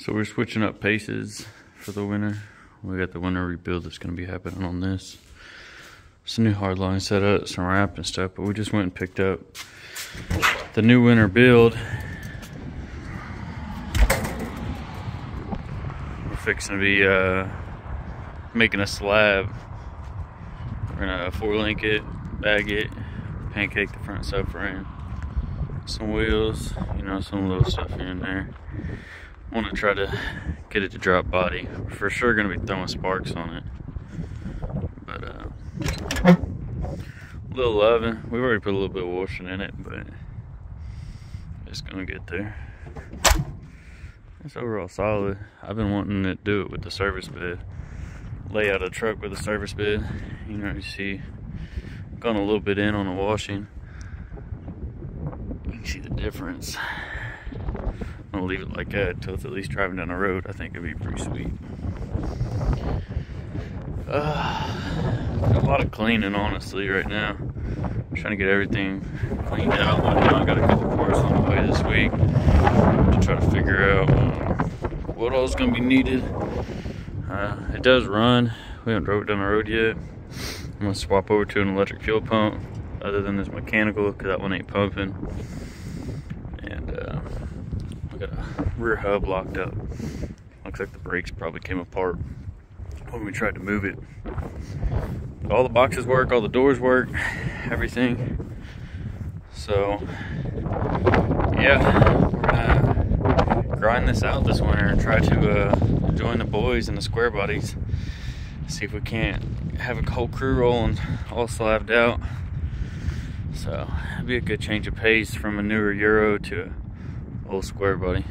So we're switching up paces for the winter. We got the winter rebuild that's going to be happening on this. It's a new hardline setup, some wrap and stuff, but we just went and picked up the new winter build. We're fixing to be uh, making a slab. We're gonna four link it, bag it, pancake the front subframe, some wheels, you know, some little stuff in there want to try to get it to drop body. We're for sure going to be throwing sparks on it. But, uh, a little loving. We've already put a little bit of washing in it, but it's going to get there. It's overall solid. I've been wanting to do it with the service bed. Lay out a truck with a service bed. You know, you see, gone a little bit in on the washing. You can see the difference. I'm gonna leave it like that until it's at least driving down the road. I think it'd be pretty sweet. Uh, a lot of cleaning, honestly, right now. I'm trying to get everything cleaned out. I got a couple parts on the way this week to try to figure out uh, what all's gonna be needed. Uh, it does run. We haven't drove it down the road yet. I'm gonna swap over to an electric fuel pump other than this mechanical because that one ain't pumping. Got a rear hub locked up. Looks like the brakes probably came apart when we tried to move it. All the boxes work, all the doors work, everything. So, yeah, we're gonna grind this out this winter and try to uh, join the boys and the square bodies. See if we can't have a whole crew rolling all slabbed out. So, it'd be a good change of pace from a newer Euro to old square body.